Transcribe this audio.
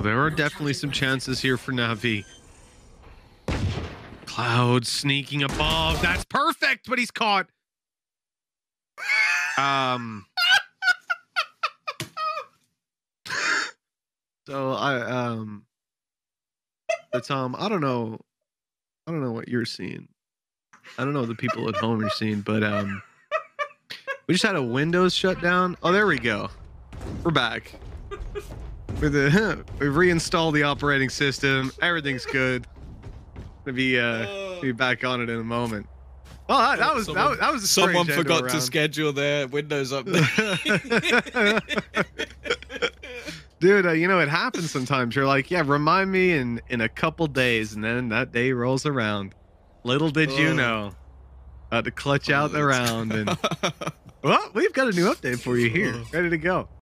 Oh, there are definitely some chances here for Navi. Cloud sneaking above. That's perfect, but he's caught. Um. so I um. But Tom, I don't know. I don't know what you're seeing. I don't know what the people at home are seeing, but um. We just had a Windows shutdown. Oh, there we go. We're back. With the we've reinstalled the operating system. Everything's good. Gonna be uh be back on it in a moment. Well, that, that was Someone- that, was- that was a Someone forgot to schedule their Windows update. Dude, uh, you know it happens sometimes. You're like, yeah, remind me in in a couple days, and then that day rolls around. Little did you know, uh, to clutch out the Oh, round, and well, we've got a new update for you here, ready to go.